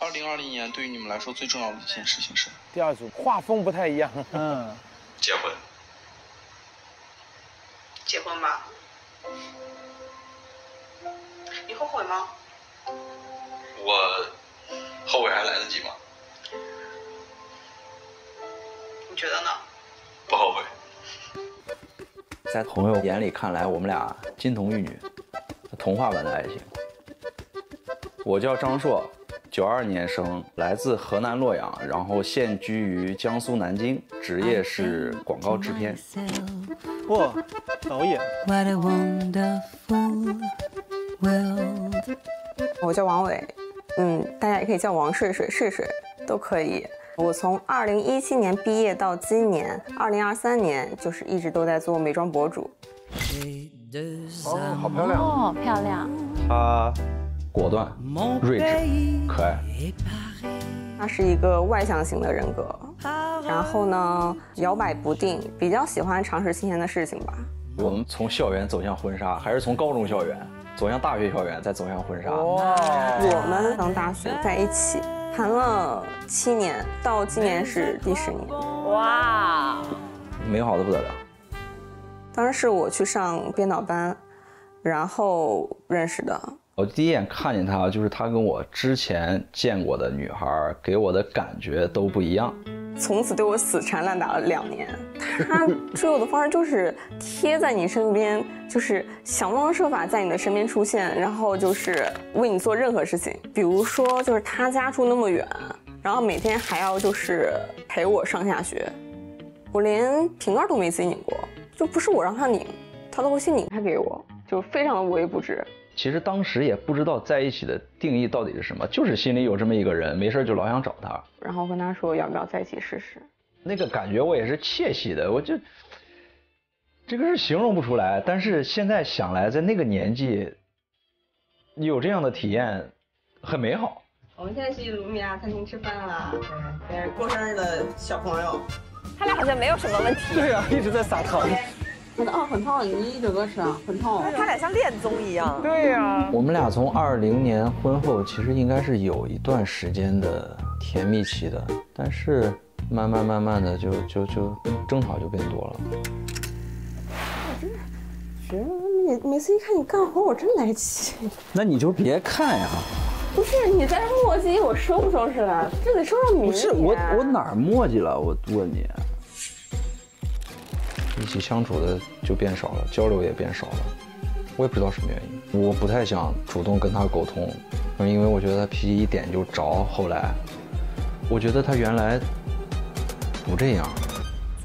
二零二零年对于你们来说最重要的一件事情是？第二组画风不太一样，嗯，结婚。结婚吧。你后悔吗？我后悔还来得及吗？你觉得呢？不后悔。在朋友眼里看来，我们俩金童玉女，童话般的爱情。我叫张硕，九二年生，来自河南洛阳，然后现居于江苏南京，职业是广告制片。哇，导演。我叫王伟，嗯，大家也可以叫王睡睡、睡睡都可以。我从二零一七年毕业到今年二零二三年，就是一直都在做美妆博主。哦，好漂亮哦，漂亮。她果断、睿智、可爱。他是一个外向型的人格，然后呢，摇摆不定，比较喜欢尝试新鲜的事情吧。我们从校园走向婚纱，还是从高中校园走向大学校园，再走向婚纱？哇！我们上大学在一起。谈了七年，到今年是第十年，哇，美好的不得了。当时是我去上编导班，然后认识的。我第一眼看见她，就是她跟我之前见过的女孩给我的感觉都不一样。从此对我死缠烂打了两年。他追我的方式就是贴在你身边，就是想方设法在你的身边出现，然后就是为你做任何事情。比如说，就是他家住那么远，然后每天还要就是陪我上下学，我连瓶盖都没自己拧过，就不是我让他拧，他都会先拧开给我，就非常的无微不至。其实当时也不知道在一起的定义到底是什么，就是心里有这么一个人，没事就老想找他，然后跟他说要不要在一起试试。那个感觉我也是窃喜的，我就这个是形容不出来，但是现在想来，在那个年纪有这样的体验很美好。我们现在去卢米亚餐厅吃饭啦，对，过生日的小朋友，他俩好像没有什么问题。对啊，一直在撒糖。哦，很痛，你一整个吃啊，很痛。他俩像恋综一样。对呀。我们俩从二零年婚后，其实应该是有一段时间的甜蜜期的，但是慢慢慢慢的就就就争吵就变多了。我真的觉得每每次一看你干活，我真来气。那你就别看呀。不是你在磨叽，我收不收拾了？这得收拾明。不是我我哪儿磨叽了？我问你。一起相处的就变少了，交流也变少了，我也不知道什么原因。我不太想主动跟他沟通，因为我觉得他脾气一点就着。后来，我觉得他原来不这样，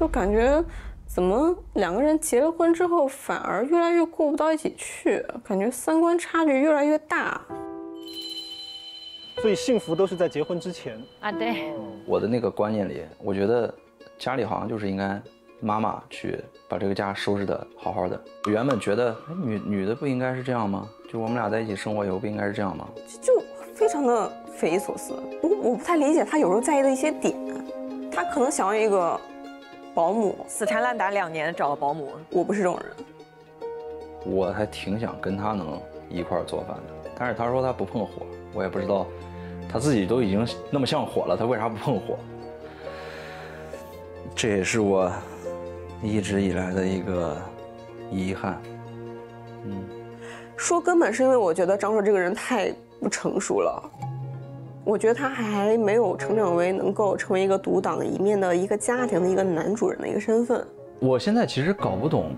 就感觉怎么两个人结了婚之后反而越来越过不到一起去，感觉三观差距越来越大。所以幸福都是在结婚之前啊？对，我的那个观念里，我觉得家里好像就是应该。妈妈去把这个家收拾的好好的。我原本觉得，哎，女女的不应该是这样吗？就我们俩在一起生活以后不应该是这样吗？就非常的匪夷所思。我我不太理解他有时候在意的一些点。他可能想要一个保姆，死缠烂打两年找个保姆。我不是这种人。我还挺想跟他能一块做饭的，但是他说他不碰火，我也不知道，他自己都已经那么像火了，他为啥不碰火？这也是我。一直以来的一个遗憾，嗯，说根本是因为我觉得张硕这个人太不成熟了，我觉得他还没有成长为能够成为一个独当一面的一个家庭的一个男主人的一个身份。我现在其实搞不懂，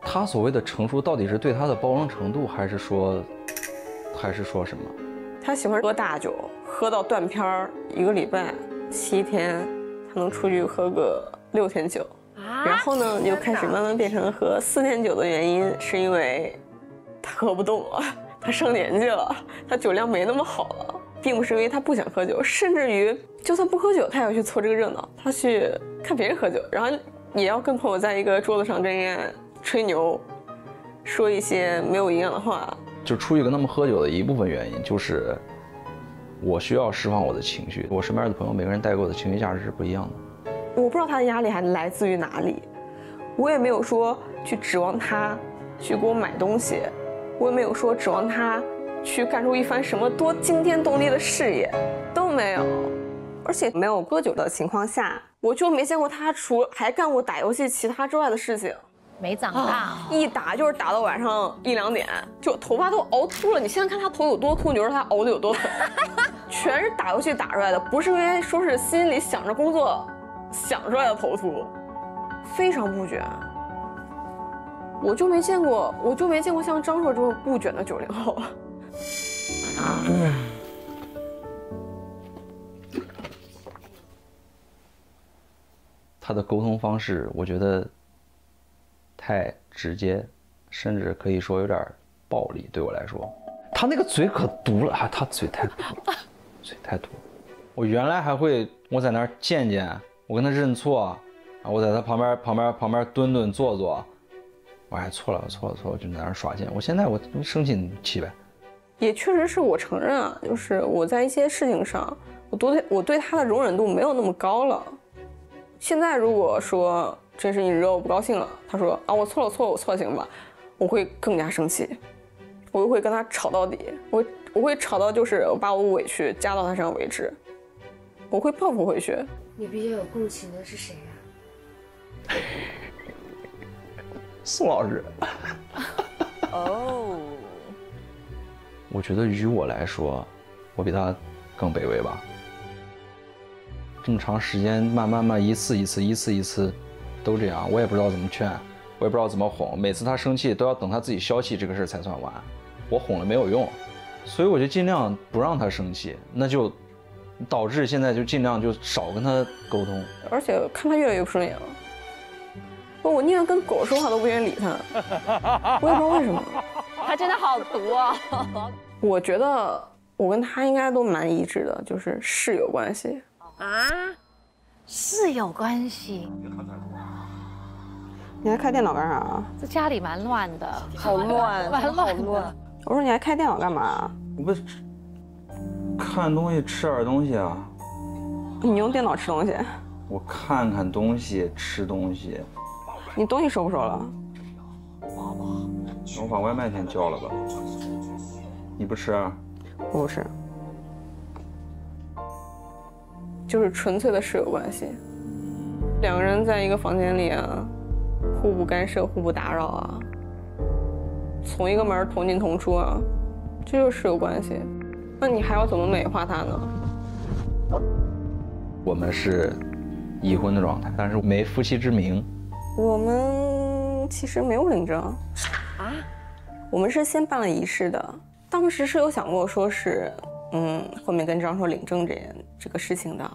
他所谓的成熟到底是对他的包容程度，还是说，还是说什么？他喜欢喝大酒，喝到断片儿，一个礼拜七天，他能出去喝个六天酒。然后呢，就开始慢慢变成喝四天酒的原因，是因为他喝不动了，他上年纪了，他酒量没那么好了，并不是因为他不想喝酒，甚至于就算不喝酒，他也要去凑这个热闹，他去看别人喝酒，然后也要跟朋友在一个桌子上这样吹牛，说一些没有营养的话。就出去跟他们喝酒的一部分原因，就是我需要释放我的情绪。我身边的朋友，每个人带给我的情绪价值是不一样的。我不知道他的压力还来自于哪里，我也没有说去指望他去给我买东西，我也没有说指望他去干出一番什么多惊天动地的事业，都没有。而且没有喝酒的情况下，我就没见过他除还干过打游戏其他之外的事情。没长大，一打就是打到晚上一两点，就头发都熬秃了。你现在看他头有多秃，你就知道他熬的有多狠。全是打游戏打出来的，不是因为说是心里想着工作想出来的头秃，非常不卷。我就没见过，我就没见过像张硕这么不卷的九零后。啊。他的沟通方式，我觉得太直接，甚至可以说有点暴力。对我来说，他那个嘴可毒了啊！他嘴太毒，嘴太毒。我原来还会，我在那儿见见，我跟他认错，啊，我在他旁边旁边旁边蹲蹲坐坐，我还错了，我错了错了，就在那耍贱。我现在我生气气呗。也确实是我承认啊，就是我在一些事情上，我对我对他的容忍度没有那么高了。现在如果说这事你惹我不高兴了，他说啊我错了错了我错了行吧，我会更加生气，我就会跟他吵到底，我我会吵到就是把我委屈加到他身上为止，我会报复回去。你比较有共情的是谁啊？宋老师。哦，我觉得于我来说，我比他更卑微吧。这么长时间，慢慢慢，一次一次，一次一次，都这样，我也不知道怎么劝，我也不知道怎么哄。每次他生气，都要等他自己消气，这个事儿才算完。我哄了没有用，所以我就尽量不让他生气，那就导致现在就尽量就少跟他沟通。而且看他越来越不顺眼了，我宁愿跟狗说话都不愿意理他，我也不知道为什么。他真的好毒啊！我觉得我跟他应该都蛮一致的，就是室友关系。啊，室友关系。你还开电脑干啥？这家里蛮乱的，好乱，蛮乱的。我说你还开电脑干嘛？我不看东西，吃点东西啊。你用电脑吃东西？我看看东西，吃东西。你东西收不收了？我把外卖先叫了吧。你不吃？我不吃。就是纯粹的室友关系，两个人在一个房间里啊，互不干涉，互不打扰啊，从一个门同进同出啊，这就是室友关系。那你还要怎么美化他呢？我们是已婚的状态，但是没夫妻之名。我们其实没有领证啊，我们是先办了仪式的。当时是有想过说是。嗯，后面跟张硕领证这这个事情的，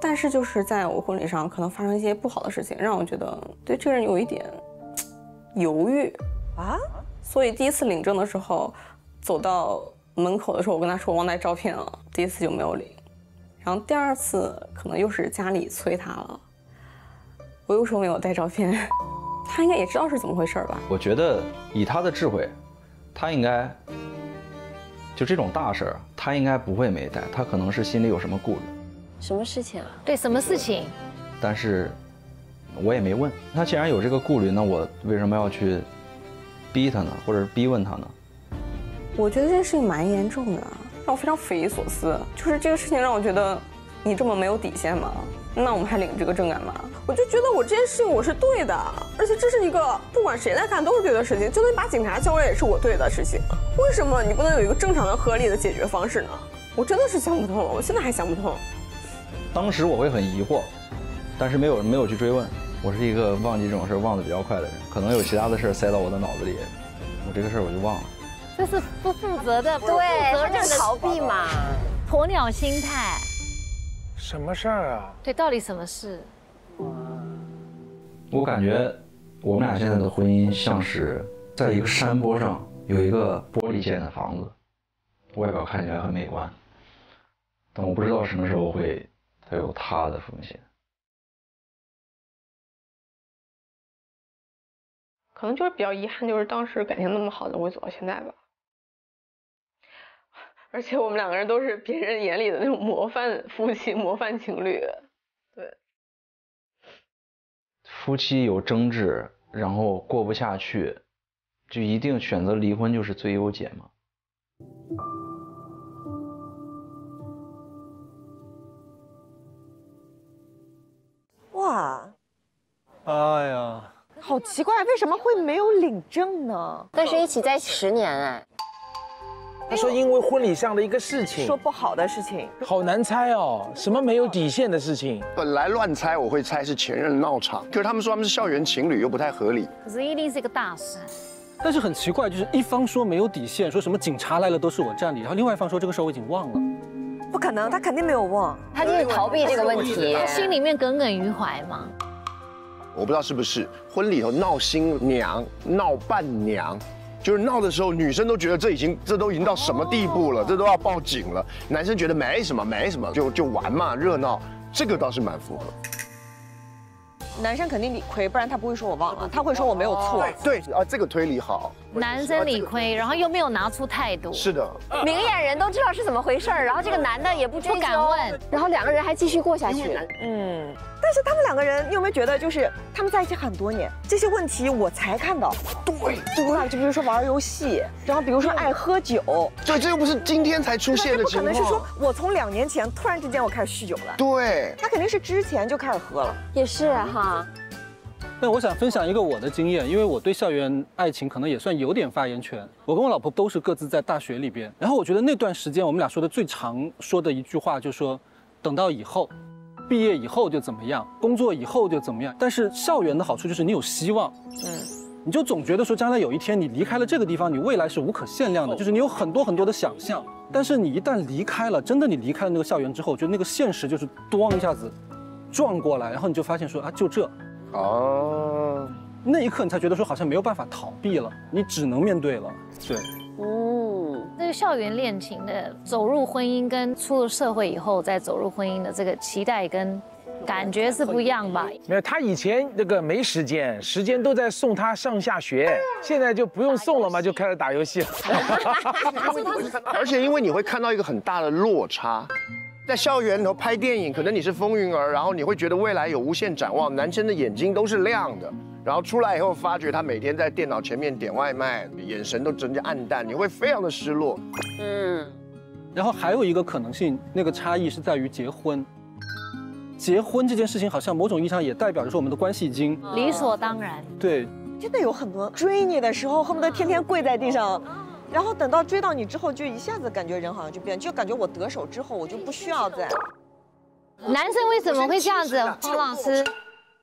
但是就是在我婚礼上可能发生一些不好的事情，让我觉得对这个人有一点犹豫啊。所以第一次领证的时候，走到门口的时候，我跟他说我忘带照片了，第一次就没有领。然后第二次可能又是家里催他了，我又说没有带照片，他应该也知道是怎么回事吧？我觉得以他的智慧，他应该。就这种大事儿，他应该不会没带，他可能是心里有什么顾虑。什么事情啊？对，什么事情？但是，我也没问他。既然有这个顾虑，那我为什么要去逼他呢？或者逼问他呢？我觉得这件事情蛮严重的，让我非常匪夷所思。就是这个事情让我觉得，你这么没有底线吗？那我们还领这个证干嘛？我就觉得我这件事情我是对的，而且这是一个不管谁来看都是对的事情，就算把警察叫来也是我对的事情。为什么你不能有一个正常的、合理的解决方式呢？我真的是想不通，我现在还想不通。当时我会很疑惑，但是没有没有去追问。我是一个忘记这种事忘得比较快的人，可能有其他的事塞到我的脑子里，我这个事儿我就忘了。这是不负责的，不负，责任逃避嘛，鸵鸟心态。什么事儿啊？对，到底什么事？我感觉我们俩现在的婚姻像是在一个山坡上有一个玻璃建的房子，外表看起来很美观，但我不知道什么时候会它有塌的风险。可能就是比较遗憾，就是当时感情那么好，怎么会走到现在吧？而且我们两个人都是别人眼里的那种模范夫妻、模范情侣。对，夫妻有争执，然后过不下去，就一定选择离婚就是最优解吗？哇，哎呀，好奇怪，为什么会没有领证呢？但是一起在一起十年哎，他说因为婚礼上的一个事情，说不好的事情，好难猜哦，什么没有底线的事情？本来乱猜我会猜是前任闹场，可是他们说他们是校园情侣，又不太合理。可是一定是一个大事。但是很奇怪，就是一方说没有底线，说什么警察来了都是我占理，然后另外一方说这个事儿我已经忘了。不可能，他肯定没有忘，他就是逃避这个问题，他心里面耿耿于怀嘛。我不知道是不是婚礼头闹新娘、闹伴娘，就是闹的时候，女生都觉得这已经这都已经到什么地步了，这都要报警了。男生觉得没什么，没什么，就就玩嘛，热闹，这个倒是蛮符合。男生肯定理亏，不然他不会说我忘了，他会说我没有错。对啊，这个推理好。男生理亏，然后又没有拿出态度。是的，明眼人都知道是怎么回事儿，然后这个男的也不追不敢问，然后两个人还继续过下去。嗯，但是他们两个人，你有没有觉得，就是他们在一起很多年，这些问题我才看到。对对，就比如说玩游戏，然后比如说爱喝酒，对，这又不是今天才出现的情况。可能是说我从两年前突然之间我开始酗酒了。对，他肯定是之前就开始喝了。也是哈。那我想分享一个我的经验，因为我对校园爱情可能也算有点发言权。我跟我老婆都是各自在大学里边，然后我觉得那段时间我们俩说的最常说的一句话就是说，等到以后，毕业以后就怎么样，工作以后就怎么样。但是校园的好处就是你有希望，嗯，你就总觉得说将来有一天你离开了这个地方，你未来是无可限量的，就是你有很多很多的想象。但是你一旦离开了，真的你离开了那个校园之后，就那个现实就是咣一下子撞过来，然后你就发现说啊，就这。哦，那一刻你才觉得说好像没有办法逃避了，你只能面对了。对，嗯，这个校园恋情的走入婚姻跟出了社会以后再走入婚姻的这个期待跟感觉是不一样吧？没有，他以前那个没时间，时间都在送他上下学，现在就不用送了嘛，就开始打游戏了。而且因为你会看到一个很大的落差。在校园里头拍电影，可能你是风云儿，然后你会觉得未来有无限展望，男生的眼睛都是亮的，然后出来以后发觉他每天在电脑前面点外卖，眼神都真的暗淡，你会非常的失落。嗯，然后还有一个可能性，那个差异是在于结婚。结婚这件事情好像某种意义上也代表着说我们的关系已经理所当然。对，真的有很多追你的时候恨不得天天跪在地上。然后等到追到你之后，就一下子感觉人好像就变，就感觉我得手之后，我就不需要再。男生为什么会这样子？黄老师，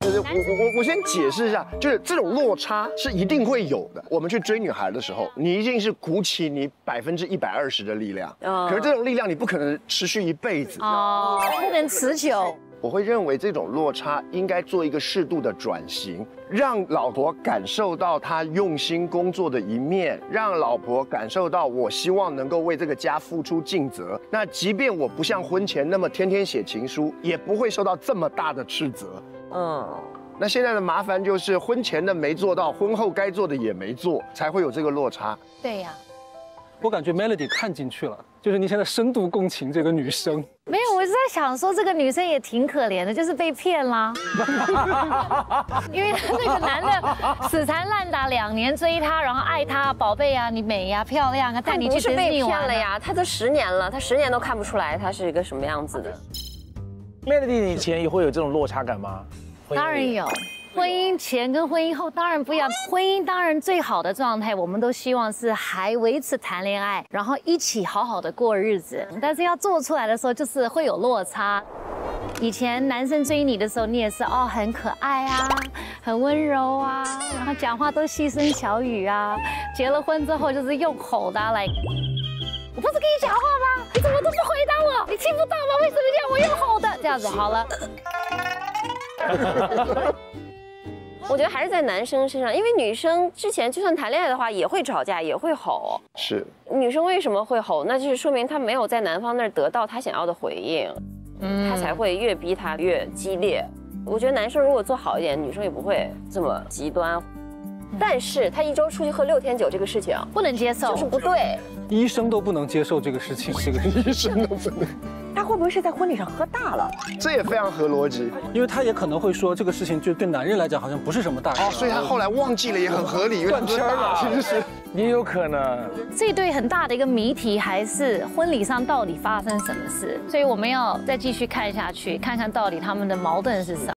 我我我我先解释一下，就是这种落差是一定会有的。我们去追女孩的时候，你一定是鼓起你百分之一百二十的力量，可是这种力量你不可能持续一辈子哦，不能持久。我会认为这种落差应该做一个适度的转型，让老婆感受到他用心工作的一面，让老婆感受到我希望能够为这个家付出尽责。那即便我不像婚前那么天天写情书，也不会受到这么大的斥责。嗯，那现在的麻烦就是婚前的没做到，婚后该做的也没做，才会有这个落差。对呀。我感觉 Melody 看进去了，就是你现在深度共情这个女生。没有，在想说这个女生也挺可怜的，就是被骗啦。因为那个男的死缠烂打两年追她，然后爱她，宝贝啊，你美呀，漂亮啊，带你去是被骗了呀，他都十年了，他十年都看不出来他是一个什么样子的。Melody 以前也会有这种落差感吗？当然有。婚姻前跟婚姻后当然不一样。婚姻当然最好的状态，我们都希望是还维持谈恋爱，然后一起好好的过日子。但是要做出来的时候，就是会有落差。以前男生追你的时候，你也是哦，很可爱啊，很温柔啊，然后讲话都细声小语啊。结了婚之后，就是用吼的来。我不是跟你讲话吗？你怎么都不回答我？你听不到吗？为什么这样？我用吼的，这样子好了。我觉得还是在男生身上，因为女生之前就算谈恋爱的话，也会吵架，也会吼。是。女生为什么会吼？那就是说明她没有在男方那儿得到她想要的回应，嗯，她才会越逼他越激烈。我觉得男生如果做好一点，女生也不会这么极端。但是他一周出去喝六天酒这个事情不能接受，就是不对。医生都不能接受这个事情，这个医生都不能。他会不会是在婚礼上喝大了？这也非常合逻辑，因为他也可能会说这个事情就对男人来讲好像不是什么大事。哦，所以他后来忘记了也很合理，因为断片了，其实是也有可能。这对很大的一个谜题还是婚礼上到底发生什么事，所以我们要再继续看下去，看看到底他们的矛盾是什么。